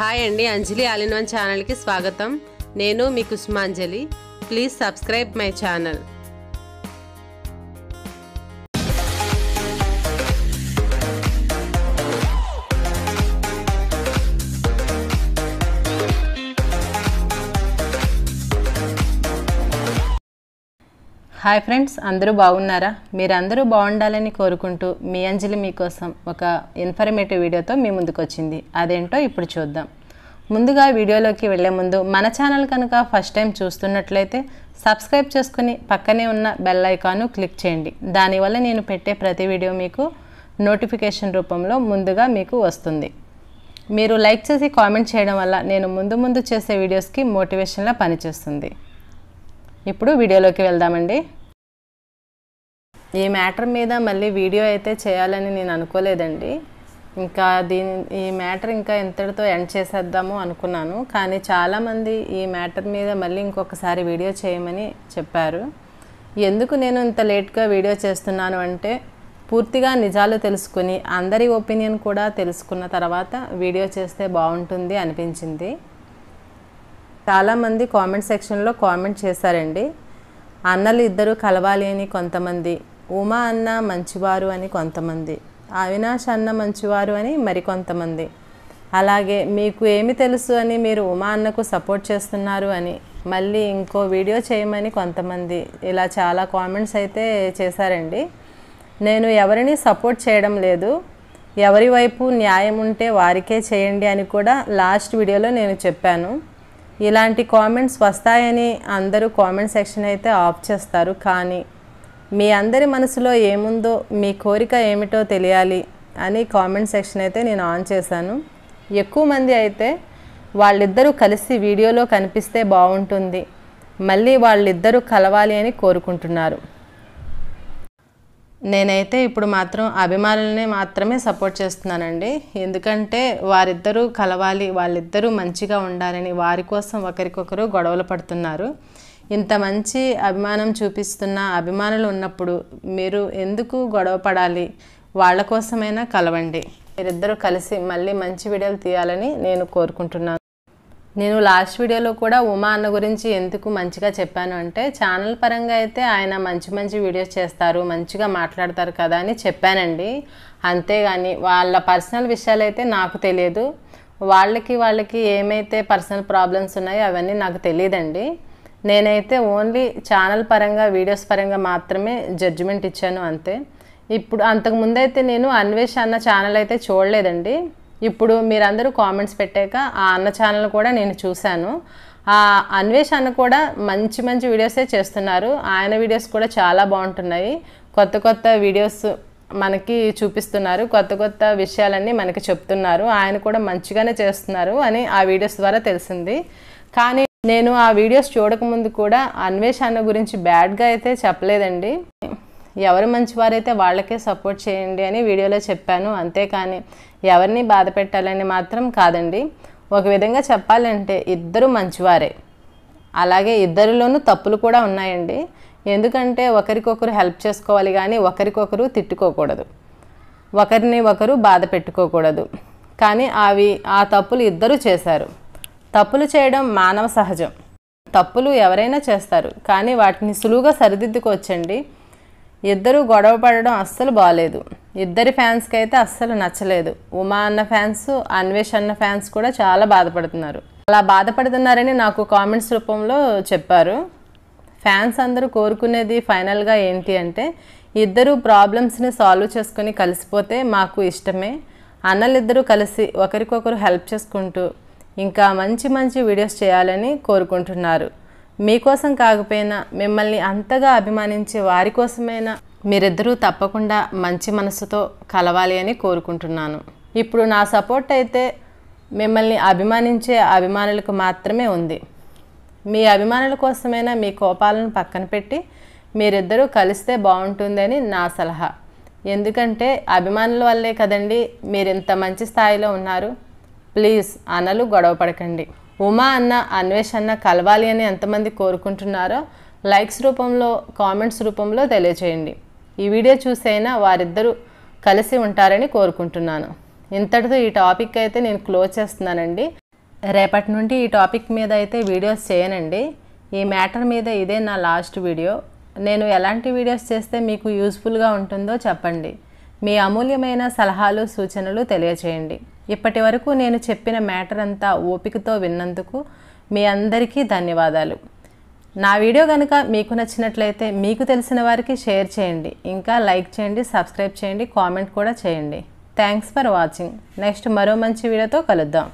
Hi అండి అంజలి all in one ఛానల్కి స్వాగతం. నేను మీ Kusumanjali. Please subscribe my channel. Hi friends అందరూ బాగున్నారా? మీరందరూ బాగుండాలని కోరుకుంటూ మీ అంజలి మీకోసం ఒక ఇన్ఫర్మేటివ్ వీడియోతో మీ ముందుకు వచ్చింది అదేంటో ఇప్పుడు చూద్దాం. ముందుగా వీడియోలోకి వెళ్ళే ముందు మన ఛానల్ కనుక ఫస్ట్ టైం చూస్తున్నట్లయితే సబ్స్క్రైబ్ చేసుకుని పక్కనే ఉన్న బెల్ ఐకాను క్లిక్ చేయండి. దానివల్ల నేను పెట్టే ప్రతి వీడియో మీకు నోటిఫికేషన్ రూపంలో ముందుగా మీకు వస్తుంది. మీరు లైక్ చేసి కామెంట్ చేయడం వల్ల నేను ముందు ముందు చేసే వీడియోస్కి మోటివేషన్లా పనిచేస్తుంది. ఇప్పుడు వీడియోలోకి వెళ్దామండి. ఈ మ్యాటర్ మీద మళ్ళీ వీడియో అయితే చేయాలని నేను అనుకోలేదండి. ఇంకా దీని ఈ మ్యాటర్ ఇంకా ఎంతటితో ఎండ్ చేసేద్దాము అనుకున్నాను. కానీ చాలామంది ఈ మ్యాటర్ మీద మళ్ళీ ఇంకొకసారి వీడియో చేయమని చెప్పారు. ఎందుకు నేను ఇంత లేట్గా వీడియో చేస్తున్నాను అంటే పూర్తిగా నిజాలు తెలుసుకుని అందరి ఒపీనియన్ కూడా తెలుసుకున్న తర్వాత వీడియో చేస్తే బాగుంటుంది అనిపించింది. చాలామంది కామెంట్ సెక్షన్లో కామెంట్ చేశారండి. అన్నలు ఇద్దరు కలవాలి అని కొంతమంది ఉమా అన్న మంచివారు అని కొంతమంది అవినాష్ అన్న మంచివారు అని మరికొంతమంది అలాగే మీకు ఏమి తెలుసు అని మీరు ఉమా అన్నకు సపోర్ట్ చేస్తున్నారు అని మళ్ళీ ఇంకో వీడియో చేయమని కొంతమంది ఇలా చాలా కామెంట్స్ అయితే చేశారండి. నేను ఎవరిని సపోర్ట్ చేయడం లేదు. ఎవరి వైపు న్యాయం ఉంటే వారికే చేయండి అని కూడా లాస్ట్ వీడియోలో నేను చెప్పాను. ఇలాంటి కామెంట్స్ వస్తాయని అందరూ కామెంట్ సెక్షన్ అయితే ఆఫ్ చేస్తారు. కానీ మీ అందరి మనసులో ఏముందో మీ కోరిక ఏమిటో తెలియాలి అని కామెంట్ సెక్షన్ అయితే నేను ఆన్ చేశాను. ఎక్కువ మంది అయితే వాళ్ళిద్దరూ కలిసి వీడియోలో కనిపిస్తే బాగుంటుంది. మళ్ళీ వాళ్ళిద్దరూ కలవాలి అని కోరుకుంటున్నారు. నేనైతే ఇప్పుడు మాత్రం అభిమానులనే మాత్రమే సపోర్ట్ చేస్తున్నానండి. ఎందుకంటే వారిద్దరూ కలవాలి వాళ్ళిద్దరూ మంచిగా ఉండాలని వారి కోసం ఒకరికొకరు గొడవలు పడుతున్నారు. ఇంత మంచి అభిమానం చూపిస్తున్న అభిమానులు ఉన్నప్పుడు మీరు ఎందుకు గొడవ పడాలి? వాళ్ళ కోసమైనా కలవండి. మీరిద్దరూ కలిసి మళ్ళీ మంచి వీడియోలు తీయాలని నేను కోరుకుంటున్నాను. నేను లాస్ట్ వీడియోలో కూడా ఉమా అన్న గురించి ఎందుకు మంచిగా చెప్పాను అంటే ఛానల్ పరంగా అయితే ఆయన మంచి మంచి వీడియోస్ చేస్తారు మంచిగా మాట్లాడతారు కదా అని చెప్పానండి. అంతేగాని వాళ్ళ పర్సనల్ విషయాలు అయితే నాకు తెలియదు. వాళ్ళకి వాళ్ళకి ఏమైతే పర్సనల్ ప్రాబ్లమ్స్ ఉన్నాయో అవన్నీ నాకు తెలియదండి. నేనైతే ఓన్లీ ఛానల్ పరంగా వీడియోస్ పరంగా మాత్రమే జడ్జిమెంట్ ఇచ్చాను అంతే. ఇప్పుడు అంతకుముందైతే అయితే నేను అన్వేష్ అన్న ఛానల్ అయితే చూడలేదండి. ఇప్పుడు మీరందరూ కామెంట్స్ పెట్టాక ఆ అన్న ఛానల్ కూడా నేను చూశాను. ఆ అన్వేష్ అన్న కూడా మంచి మంచి వీడియోసే చేస్తున్నారు. ఆయన వీడియోస్ కూడా చాలా బాగుంటున్నాయి. కొత్త కొత్త వీడియోస్ మనకి చూపిస్తున్నారు. కొత్త కొత్త విషయాలన్నీ మనకి చెప్తున్నారు. ఆయన కూడా మంచిగానే చేస్తున్నారు అని ఆ వీడియోస్ ద్వారా తెలిసింది. కానీ నేను ఆ వీడియోస్ చూడకముందు కూడా అన్వేష్ అన్న గురించి బ్యాడ్గా అయితే చెప్పలేదండి. ఎవరు మంచివారైతే వాళ్ళకే సపోర్ట్ చేయండి అని వీడియోలో చెప్పాను. అంతేకాని ఎవరిని బాధ పెట్టాలని మాత్రం కాదండి. ఒక విధంగా చెప్పాలంటే ఇద్దరు మంచివారే. అలాగే ఇద్దరిలోనూ తప్పులు కూడా ఉన్నాయండి. ఎందుకంటే ఒకరికొకరు హెల్ప్ చేసుకోవాలి కానీ ఒకరికొకరు తిట్టుకోకూడదు. ఒకరిని ఒకరు బాధ పెట్టుకోకూడదు. కానీ అవి ఆ తప్పులు ఇద్దరు చేశారు. తప్పులు చేయడం మానవ సహజం. తప్పులు ఎవరైనా చేస్తారు. కానీ వాటిని సులువుగా సరిదిద్దుకోవచ్చండి. ఇద్దరు గొడవ పడడం అస్సలు బాగాలేదు ఇద్దరి ఫ్యాన్స్కి అయితే అస్సలు నచ్చలేదు. ఉమా అన్న ఫ్యాన్స్ అన్వేష్ అన్న ఫ్యాన్స్ కూడా చాలా బాధపడుతున్నారు. అలా బాధపడుతున్నారని నాకు కామెంట్స్ రూపంలో చెప్పారు. ఫ్యాన్స్ అందరూ కోరుకునేది ఫైనల్గా ఏంటి అంటే ఇద్దరు ప్రాబ్లమ్స్ని సాల్వ్ చేసుకొని కలిసిపోతే మాకు ఇష్టమే. అన్నలిద్దరూ కలిసి ఒకరికొకరు హెల్ప్ చేసుకుంటూ ఇంకా మంచి మంచి వీడియోస్ చేయాలని కోరుకుంటున్నారు. మీకోసం కాకపోయినా మిమ్మల్ని అంతగా అభిమానించే వారి కోసమైనా మీరిద్దరూ తప్పకుండా మంచి మనసుతో కలవాలి అని కోరుకుంటున్నాను. ఇప్పుడు నా సపోర్ట్ అయితే మిమ్మల్ని అభిమానించే అభిమానులకు మాత్రమే ఉంది. మీ అభిమానుల కోసమైనా మీ కోపాలను పక్కన పెట్టి మీరిద్దరూ కలిస్తే బాగుంటుందని నా సలహా. ఎందుకంటే అభిమానుల వల్లే కదండి మీరు ఇంత మంచి స్థాయిలో ఉన్నారు. ప్లీజ్ అనలు గొడవ పడకండి. ఉమా అన్న అన్వేష్ అన్న కలవాలి అని ఎంతమంది కోరుకుంటున్నారో లైక్స్ రూపంలో కామెంట్స్ రూపంలో తెలియచేయండి. ఈ వీడియో చూసైనా వారిద్దరూ కలిసి ఉంటారని కోరుకుంటున్నాను. ఇంతటితో ఈ టాపిక్ అయితే నేను క్లోజ్ చేస్తున్నానండి. రేపటి నుండి ఈ టాపిక్ మీద అయితే వీడియోస్ చేయనండి. ఈ మ్యాటర్ మీద ఇదే నా లాస్ట్ వీడియో. నేను ఎలాంటి వీడియోస్ చేస్తే మీకు యూస్ఫుల్గా ఉంటుందో చెప్పండి. మీ అమూల్యమైన సలహాలు సూచనలు తెలియచేయండి. ఇప్పటి వరకు నేను చెప్పిన మ్యాటర్ అంతా ఓపికతో విన్నందుకు మీ అందరికీ ధన్యవాదాలు. నా వీడియో కనుక మీకు నచ్చినట్లయితే మీకు తెలిసిన వారికి షేర్ చేయండి. ఇంకా లైక్ చేయండి సబ్స్క్రైబ్ చేయండి కామెంట్ కూడా చేయండి. Thanks for watching. నెక్స్ట్ మరో మంచి వీడియోతో కలుద్దాం.